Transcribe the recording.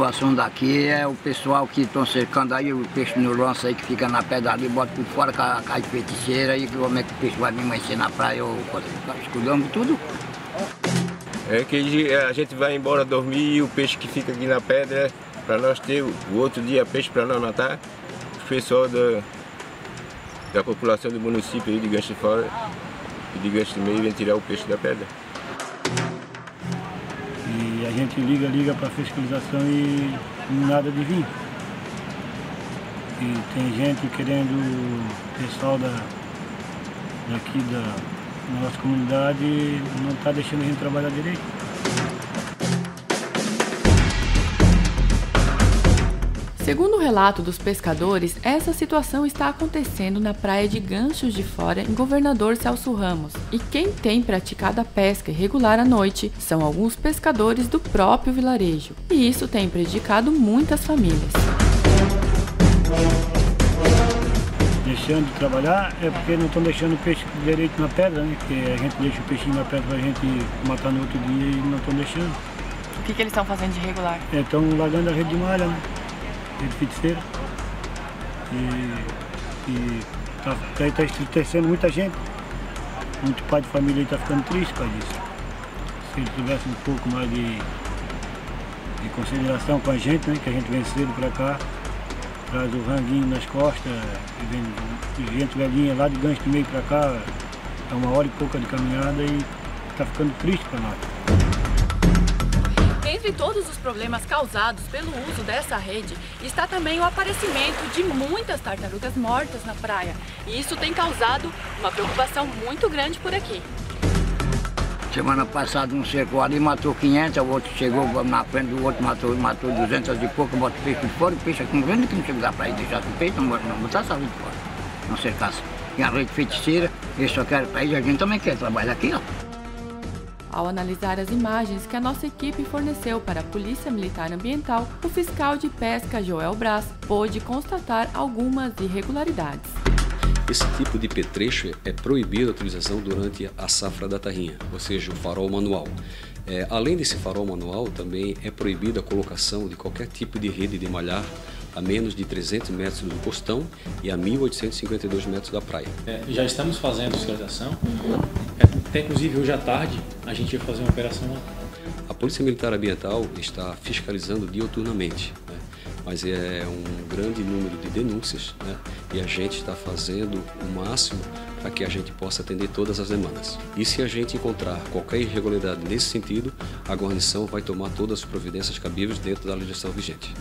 situação daqui é o pessoal que estão cercando aí, o peixe no lança aí que fica na pedra ali, bota por fora com a, com a feiticeira e como é que o peixe vai me amanhecer na praia ou escudando tudo. É que a gente vai embora dormir e o peixe que fica aqui na pedra, para nós ter o outro dia peixe para nós matar, o pessoal da, da população do município aí de Gancho Fora e de Gancho Meio vem tirar o peixe da pedra. A gente liga, liga para fiscalização e nada de vir. E tem gente querendo, pessoal da, daqui da nossa comunidade não está deixando a gente trabalhar direito. Segundo o relato dos pescadores, essa situação está acontecendo na praia de Ganchos de Fora, em Governador Celso Ramos. E quem tem praticado a pesca irregular à noite são alguns pescadores do próprio vilarejo. E isso tem prejudicado muitas famílias. Deixando de trabalhar é porque não estão deixando o peixe direito na pedra, né? Porque a gente deixa o peixinho na pedra para a gente matar no outro dia e não estão deixando. O que, que eles estão fazendo de irregular? Estão largando a rede de malha, né? De feiticeiro. E, e tá, tá, tá muita gente. Muito pai de família está ficando triste com isso. Se ele tivesse um pouco mais de, de consideração com a gente, né, que a gente vem cedo para cá, traz o ranguinho nas costas, vem gente velhinha lá de gancho do meio para cá, é uma hora e pouca de caminhada e está ficando triste para nós. Entre todos os problemas causados pelo uso dessa rede, está também o aparecimento de muitas tartarugas mortas na praia. E isso tem causado uma preocupação muito grande por aqui. Semana passada um cercou ali, matou 500, o outro chegou na frente do outro, matou, matou 200 e pouco, bota o peixe de fora, o peixe aqui vende que não chega da praia, deixasse o peixe, não, não botasse a rede fora, não cercasse. Tem a rede feiticeira, eles só querem para ir, a gente também quer trabalhar aqui, ó. Ao analisar as imagens que a nossa equipe forneceu para a Polícia Militar Ambiental, o fiscal de pesca Joel Braz pôde constatar algumas irregularidades. Esse tipo de petrecho é proibido a utilização durante a safra da tarrinha, ou seja, o farol manual. É, além desse farol manual, também é proibida a colocação de qualquer tipo de rede de malhar a menos de 300 metros do costão e a 1.852 metros da praia. É, já estamos fazendo fiscalização, é, até inclusive hoje à tarde a gente vai fazer uma operação lá. A Polícia Militar Ambiental está fiscalizando dioturnamente? Mas é um grande número de denúncias né? e a gente está fazendo o máximo para que a gente possa atender todas as demandas. E se a gente encontrar qualquer irregularidade nesse sentido, a guarnição vai tomar todas as providências cabíveis dentro da legislação vigente.